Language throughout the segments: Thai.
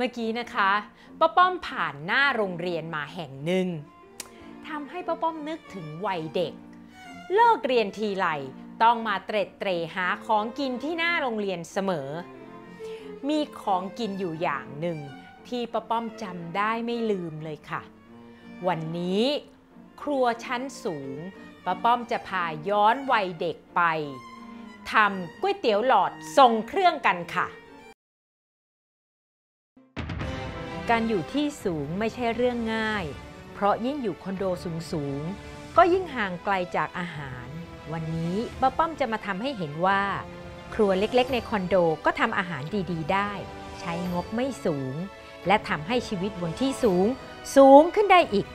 มื่อกี้นะคะป้าป้อมผ่านหน้าโรงเรียนมาแห่งหนึ่งทำให้ป้าป้อมนึกถึงวัยเด็ก เลิกเรียนทีไรต้องมาเตร็ดเตรหาของกินที่หน้าโรงเรียนเสมอ มีของกินอยู่อย่างหนึ่ง ที่ป้าป้อมจำได้ไม่ลืมเลยค่ะ วันนี้ครัวชั้นสูงป้าป้อมจะพาย้อนวัยเด็กไปทำก๋วยเตี๋ยวหลอดทรงเครื่องกันค่ะ การอยู่ที่สูงไม่ใช่เรื่องง่าย เพราะยิ่งอยู่คอนโดสูงสูงๆก็ยิ่งห่างไกลจากอาหาร วันนี้ป้าป้อมจะมาทำให้เห็นว่า ครัวเล็กๆ ในคอนโดก็ทำอาหารดีๆ ได้ ใช้งบไม่สูง และทำให้ชีวิตบนที่สูง สูงขึ้นได้อีก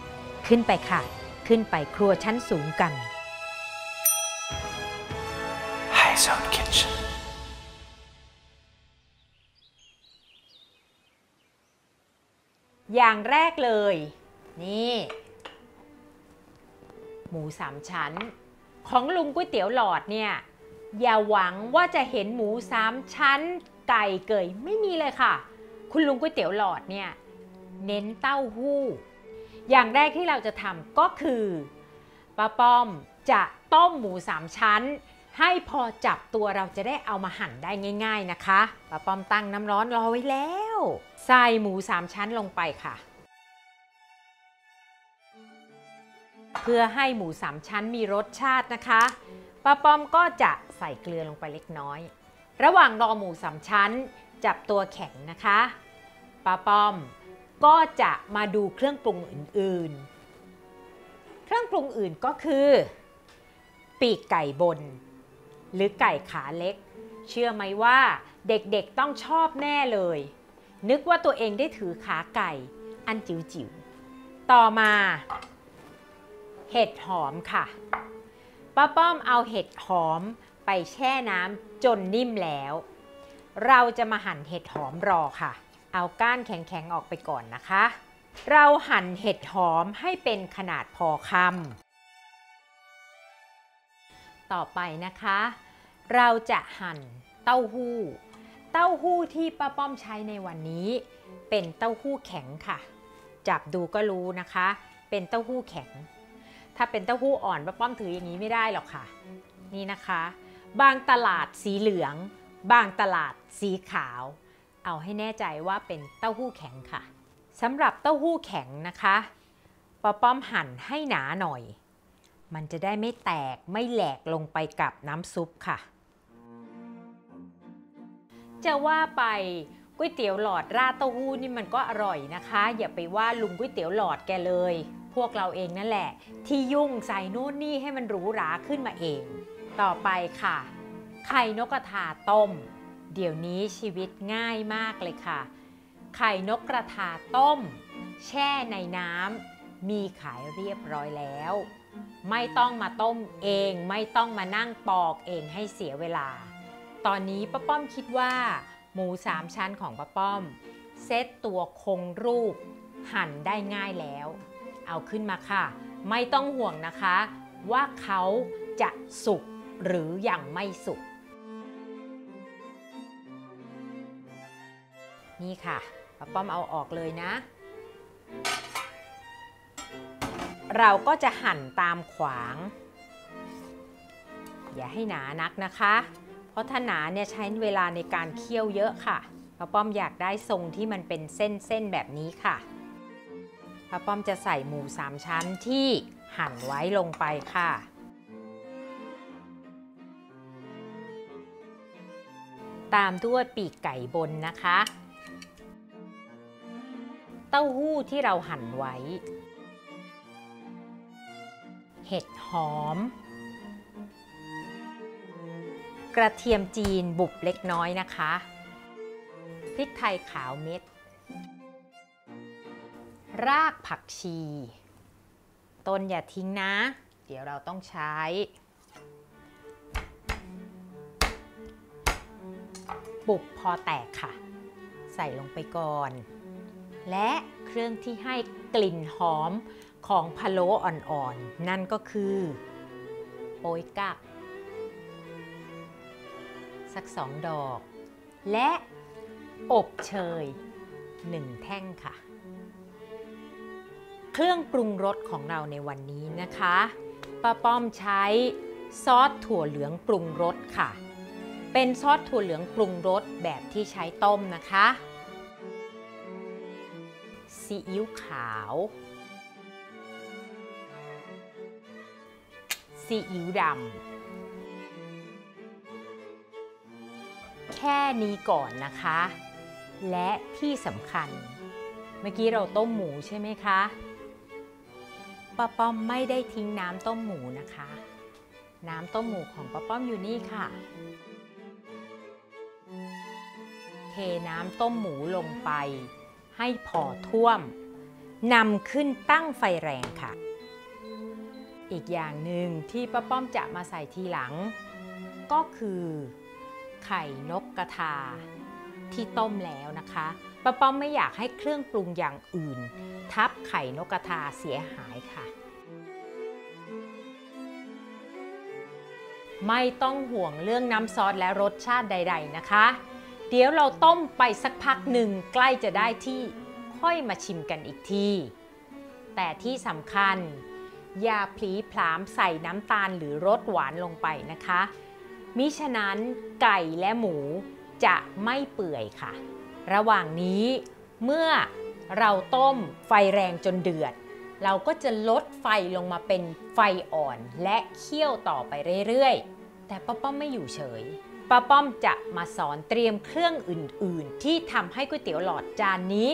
ขึ้นไปค่ะ ขึ้นไปครัวชั้นสูงกัน High Zone Kitchen. อย่างแรกเลย นี่ หมูสามชั้น ของลุงก๋วยเตี๋ยวหลอดเนี่ย อย่าหวังว่าจะเห็นหมูสามชั้น ไก่เกยไม่มีเลยค่ะ คุณลุงก๋วยเตี๋ยวหลอดเนี่ยเน้นเต้าหู้ อย่างแรกที่เราจะทำก็คือป้าป้อมจะต้มหมูสามชั้น ให้พอจับตัวเราจะได้เอามาหั่นได้ง่าย ๆนะคะป้าป้อมตั้งน้ำร้อนรอไว้แล้ว ใส่หมูสามชั้นลงไปค่ะ เพื่อให้หมูสามชั้นมีรสชาตินะคะป้าป้อมก็จะใส่เกลือลงไปเล็กน้อย ระหว่างรอหมูสามชั้น จับตัวแข็งนะคะป้าป้อมก็จะมาดูเครื่องปรุงอื่นๆ เครื่องปรุงอื่นก็คือ ปีกไก่บน หรือไก่ขาเล็ก เชื่อไหมว่าเด็กๆต้องชอบแน่เลย นึกว่าตัวเองได้ถือขาไก่ อันจิ๋วๆ ต่อมา เห็ดหอมค่ะป้าป้อมเอาเห็ดหอมไปแช่น้ำจนนิ่มแล้ว เราจะมาหั่นเห็ดหอมรอค่ะ เอาก้านแข็งๆออกไปก่อนนะคะ เราหั่นเห็ดหอมให้เป็นขนาดพอคำต่อไปนะคะ เราจะหั่นเต้าหู้ เต้าหู้ที่ป้าป้อมใช้ในวันนี้ เป็นเต้าหู้แข็งค่ะ จับดูก็รู้นะคะ เป็นเต้าหู้แข็ง ถ้าเป็นเต้าหู้อ่อนป้าป้อมถืออย่างนี้ไม่ได้หรอกค่ะ นี่นะคะ บางตลาดสีเหลือง บางตลาดสีขาว เอาให้แน่ใจว่าเป็นเต้าหู้แข็งค่ะสำหรับเต้าหู้แข็งนะคะป้าป้อมหั่นให้หนาหน่อย มันจะได้ไม่แตกไม่แหลกลงไปกับน้ำซุปค่ะ จะว่าไปก๋วยเตี๋ยวหลอดราดเต้าหู้นี่มันก็อร่อยนะคะ อย่าไปว่าลุงก๋วยเตี๋ยวหลอดแกเลย พวกเราเองนั่นแหละ ที่ยุ่งใส่นู่นนี่ให้มันหรูหราขึ้นมาเอง ต่อไปค่ะ ไข่นกกระทาต้ม เดี๋ยวนี้ชีวิตง่ายมากเลยค่ะ ไข่นกกระทาต้ม แช่ในน้ำมีขายเรียบร้อยแล้ว ไม่ต้องมาต้มเอง ไม่ต้องมานั่งปอกเองให้เสียเวลา ตอนนี้ป้าป้อมคิดว่า หมูสามชั้นของป้าป้อม เซตตัวคงรูป หั่นได้ง่ายแล้ว เอาขึ้นมาค่ะ ไม่ต้องห่วงนะคะ ว่าเขาจะสุกหรืออยังไม่สุก นี่ค่ะป้าป้อมเอาออกเลยนะ เราก็จะหั่นตามขวาง อย่าให้หนานักนะคะ เพราะถ้าหนาเนี่ยใช้เวลาในการเคี่ยวเยอะค่ะป้าป้อมอยากได้ทรงที่มันเป็นเส้นๆแบบนี้ค่ะป้าป้อมจะใส่หมูสามชั้นที่หั่นไว้ลงไปค่ะ ตามด้วยปีกไก่บนนะคะ เต้าหู้ที่เราหั่นไว้ เห็ดหอม กระเทียมจีนบุบเล็กน้อยนะคะ พริกไทยขาวเม็ด รากผักชี ต้นอย่าทิ้งนะ เดี๋ยวเราต้องใช้ บุบพอแตกค่ะ ใส่ลงไปก่อน และเครื่องที่ให้กลิ่นหอมของพะโล้อ่อนๆนั่นก็คือ โปยกัก สักสองดอก และอบเชย1แท่งค่ะ เครื่องปรุงรสของเราในวันนี้นะคะป้าป้อมใช้ซอสถั่วเหลืองปรุงรสค่ะ เป็นซอสถั่วเหลืองปรุงรสแบบที่ใช้ต้มนะคะซีอิ๊วขาวซีอิ๊วดำ แค่นี้ก่อนนะคะ และที่สำคัญ เมื่อกี้เราต้มหมูใช่ไหมคะป้าป้อมไม่ได้ทิ้งน้ำต้มหมูนะคะ น้ำต้มหมูของป้าป้อมอยู่นี่ค่ะ เทน้ำต้มหมูลงไป ให้พอท่วมนำขึ้นตั้งไฟแรงค่ะ อีกอย่างหนึ่งที่ป้าป้อมจะมาใส่ทีหลัง ก็คือ ไข่นกกระทา ที่ต้มแล้วนะคะป้าป้อมไม่อยากให้เครื่องปรุงอย่างอื่น ทับไข่นกกระทาเสียหายค่ะ ไม่ต้องห่วงเรื่องน้ำซอสและรสชาติใด ๆนะคะ เดี๋ยวเราต้มไปสักพักหนึ่งใกล้จะได้ที่ค่อยมาชิมกันอีกทีแต่ที่สำคัญอย่าพลีผลามใส่น้ำตาลหรือรสหวานลงไปนะคะ มิฉะนั้นไก่และหมูจะไม่เปื่อยค่ะ ระหว่างนี้เมื่อเราต้มไฟแรงจนเดือด เราก็จะลดไฟลงมาเป็นไฟอ่อนและเคี่ยวต่อไปเรื่อยๆ แต่ป้าป้อมไม่อยู่เฉยป้าป้อมจะมาสอนเตรียมเครื่องอื่นๆ ที่ทำให้ก๋วยเตี๋ยวหลอดจานนี้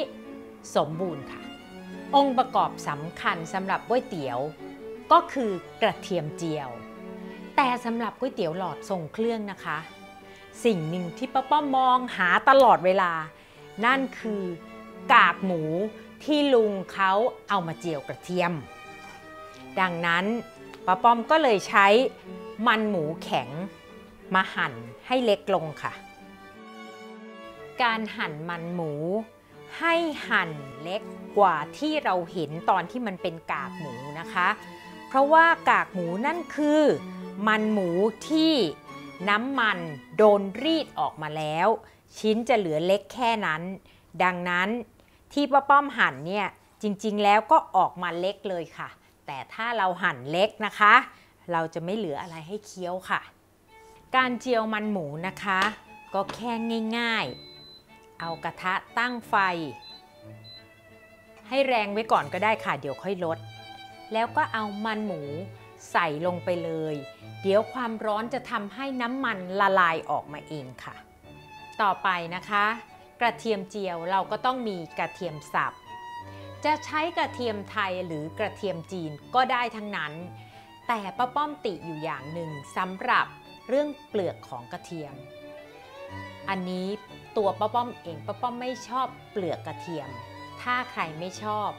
สมบูรณ์ค่ะ องค์ประกอบสำคัญสำหรับก๋วยเตี๋ยว ก็คือกระเทียมเจียว แต่สำหรับก๋วยเตี๋ยวหลอดทรงเครื่องนะคะ สิ่งหนึ่งที่ป้าป้อมมองหาตลอดเวลา นั่นคือกากหมูที่ลุงเขาเอามาเจียวกระเทียม ดังนั้นป้าป้อมก็เลยใช้มันหมูแข็งมาหั่นให้เล็กลงค่ะ การหั่นมันหมู ให้หั่นเล็กกว่าที่เราเห็นตอนที่มันเป็นกากหมูนะคะ เพราะว่ากากหมูนั่นคือ มันหมูที่น้ำมันโดนรีดออกมาแล้ว ชิ้นจะเหลือเล็กแค่นั้น ดังนั้นที่ป้าป้อมหั่นเนี่ยจริงๆแล้วก็ออกมาเล็กเลยค่ะ แต่ถ้าเราหั่นเล็กนะคะ เราจะไม่เหลืออะไรให้เคี้ยวค่ะ การเจียวมันหมูนะคะ ก็แค่ง่ายๆ เอากระทะตั้งไฟ ให้แรงไว้ก่อนก็ได้ค่ะ เดี๋ยวค่อยลด แล้วก็เอามันหมูใส่ลงไปเลย เดี๋ยวความร้อนจะทำให้น้ำมันละลายออกมาเองค่ะ ต่อไปนะคะ กระเทียมเจียวเราก็ต้องมีกระเทียมสับ จะใช้กระเทียมไทยหรือกระเทียมจีนก็ได้ทั้งนั้น แต่ป้าป้อมติอยู่อย่างหนึ่งสำหรับเรื่องเปลือกของกระเทียม อันนี้ตัวป้าป้อมเองป้าป้อมไม่ชอบเปลือกกระเทียม ถ้าใครไม่ชอบ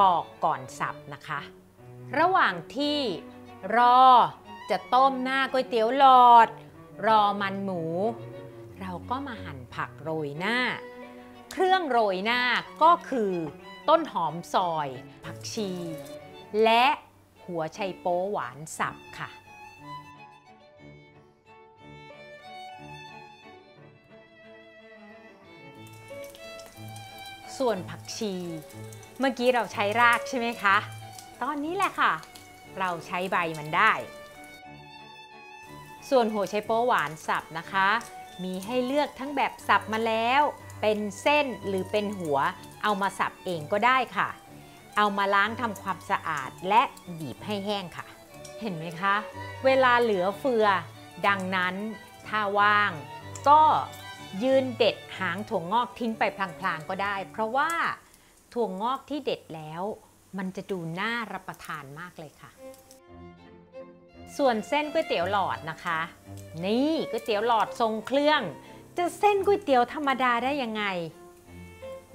ปอกก่อนสับนะคะ ระหว่างที่รอ จะต้มหน้าก๋วยเตี๋ยวหลอด รอมันหมู เราก็มาหั่นผักโรยหน้า เครื่องโรยหน้าก็คือต้นหอมซอย ผักชี และหัวไชโป๊หวานสับค่ะส่วนผักชี เมื่อกี้เราใช้รากใช่ไหมคะ ตอนนี้แหละค่ะ เราใช้ใบมันได้ ส่วนหัวไชโป๊หวานสับนะคะ มีให้เลือกทั้งแบบสับมาแล้ว เป็นเส้นหรือเป็นหัว เอามาสับเองก็ได้ค่ะ เอามาล้างทำความสะอาดและบีบให้แห้งค่ะ เห็นไหมคะ เวลาเหลือเฟือ ดังนั้นถ้าว่าง ก็ยืนเด็ดหางถั่วงอกทิ้งไปพลางๆก็ได้ เพราะว่าถั่วงอกที่เด็ดแล้ว มันจะดูน่ารับประทานมากเลยค่ะ ส่วนเส้นก๋วยเตี๋ยวหลอดนะคะ นี่ก๋วยเตี๋ยวหลอดทรงเครื่อง จะเส้นก๋วยเตี๋ยวธรรมดาได้ยังไง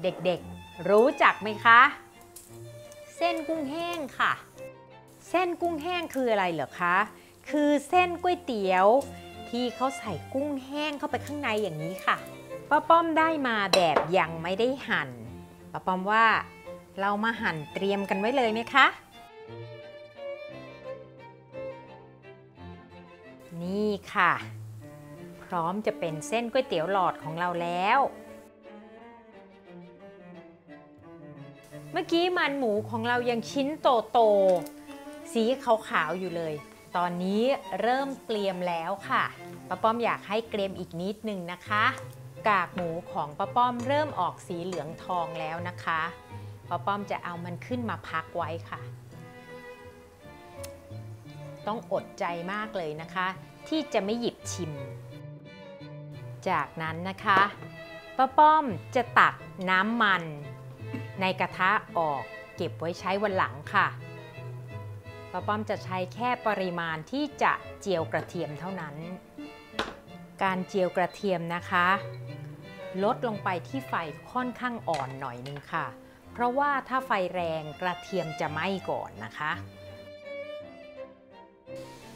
เด็กๆ รู้จักไหมคะ เส้นกุ้งแห้งค่ะ เส้นกุ้งแห้งคืออะไรเหรอคะ คือเส้นก๋วยเตี๋ยว ที่เขาใส่กุ้งแห้งเข้าไปข้างในอย่างนี้ค่ะป้าป้อมได้มาแบบยังไม่ได้หั่นป้าป้อมว่าเรามาหั่นเตรียมกันไว้เลยไหมคะ นี่ค่ะ พร้อมจะเป็นเส้นก๋วยเตี๋ยวหลอดของเราแล้ว เมื่อกี้มันหมูของเรายังชิ้นโตๆสีขาวๆอยู่เลย ตอนนี้เริ่มเกรียมแล้วค่ะป้าป้อมอยากให้เกรียมอีกนิดนึงนะคะ กากหมูของป้าป้อมเริ่มออกสีเหลืองทองแล้วนะคะป้าป้อมจะเอามันขึ้นมาพักไว้ค่ะ ต้องอดใจมากเลยนะคะ ที่จะไม่หยิบชิม จากนั้นนะคะป้าป้อมจะตักน้ำมัน ในกระทะออกเก็บไว้ใช้วันหลังค่ะป้าป้อมจะใช้แค่ปริมาณที่จะเจียวกระเทียมเท่านั้น การเจียวกระเทียมนะคะ ลดลงไปที่ไฟค่อนข้างอ่อนหน่อยนึงค่ะ เพราะว่าถ้าไฟแรงกระเทียมจะไหม้ก่อนนะคะ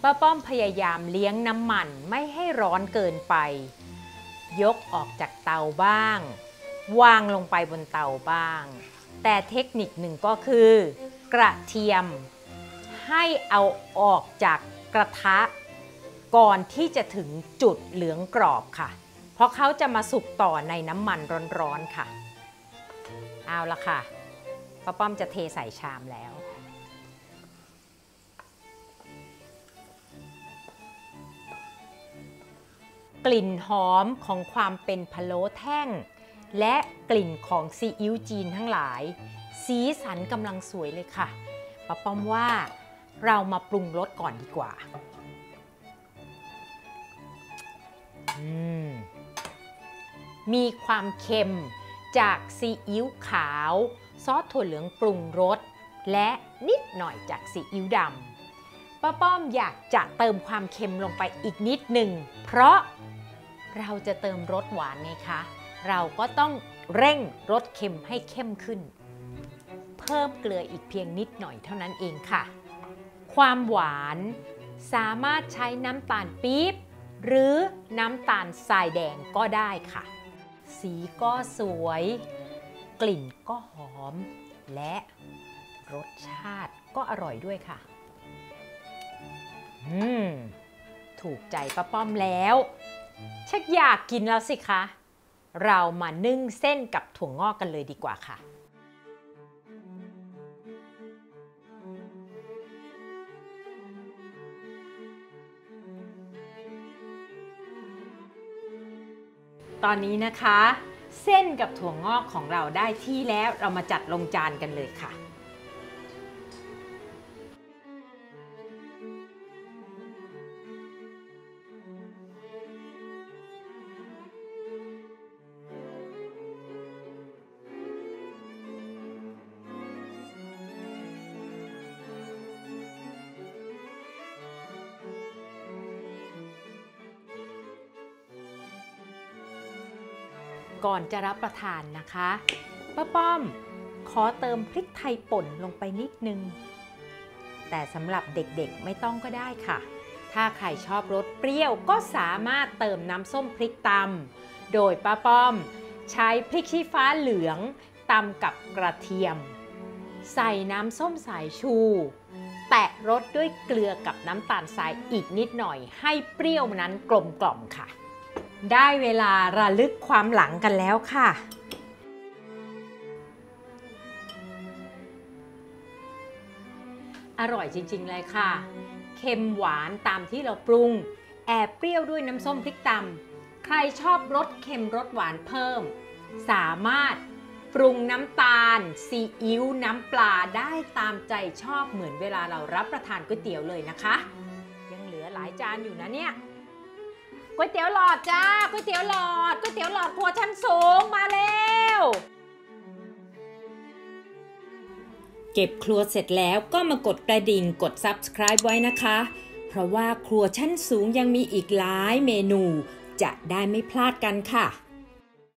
ป้าป้อมพยายามเลี้ยงน้ำมันไม่ให้ร้อนเกินไป ยกออกจากเตาบ้าง วางลงไปบนเตาบ้าง แต่เทคนิคหนึ่งก็คือ กระเทียม ให้เอาออกจากกระทะ ก่อนที่จะถึงจุดเหลืองกรอบค่ะ เพราะเขาจะมาสุกต่อในน้ำมันร้อนๆค่ะ เอาละค่ะป้าป้อมจะเทใส่ชามแล้ว กลิ่นหอมของความเป็นพะโล้แท่ง และกลิ่นของซีอิ๊วจีนทั้งหลาย สีสันกำลังสวยเลยค่ะป้าป้อมว่าเรามาปรุงรสก่อนดีกว่ามมีความเค็มจากซีอิ๊วขาว ซอสถั่วเหลืองปรุงรส และนิดหน่อยจากซีอิ๊วดำป้าป้อมอยากจะเติมความเค็มลงไปอีกนิดหนึ่ง เพราะ เราจะเติมรสหวานไงคะ เราก็ต้องเร่งรสเค็มให้เข้มขึ้น เพิ่มเกลืออีกเพียงนิดหน่อยเท่านั้นเองค่ะ ความหวานสามารถใช้น้ำตาลปี๊บหรือน้ำตาลทรายแดงก็ได้ค่ะ สีก็สวย กลิ่นก็หอม และรสชาติก็อร่อยด้วยค่ะ อืม ถูกใจป้าป้อมแล้ว ชักอยากกินแล้วสิคะ เรามานึ่งเส้นกับถั่วงอกกันเลยดีกว่าค่ะ ตอนนี้นะคะ เส้นกับถั่วงอกของเราได้ที่แล้วเรามาจัดลงจานกันเลยค่ะ ก่อนจะรับประทานนะคะป้าป้อม ขอเติมพริกไทยป่นลงไปนิดนึง แต่สำหรับเด็กๆไม่ต้องก็ได้ค่ะ ถ้าใครชอบรสเปรี้ยวก็สามารถเติมน้ำส้มพริกตำโดยป้าป้อม ใช้พริกชี้ฟ้าเหลืองตำกับกระเทียม ใส่น้ำส้มสายชู แตะรสด้วยเกลือกับน้ำตาลทรายอีกนิดหน่อย ให้เปรี้ยวนั้นกลมกล่อมค่ะ ได้เวลาระลึกความหลังกันแล้วค่ะ อร่อยจริง ๆ เลยค่ะ เค็มหวานตามที่เราปรุง แอบเปรี้ยวด้วยน้ำส้มพริกตำใครชอบรสเค็มรสหวานเพิ่ม สามารถปรุงน้ำตาลซีอิ๊วน้ำปลาได้ตามใจชอบเหมือนเวลาเรารับประทานก๋วยเตี๋ยวเลยนะคะ ยังเหลือหลายจานอยู่นะเนี่ย ก๋วยเตี๋ยวหลอดจ้าก๋วยเตี๋ยวหลอดก๋วยเตี๋ยวหลอดครัวชั้นสูงมาเร็วเก็บครัวเสร็จแล้วก็มากดกระดิ่งกด subscribe ไว้นะคะ เพราะว่าครัวชั้นสูงยังมีอีกหลายเมนู จะได้ไม่พลาดกันค่ะ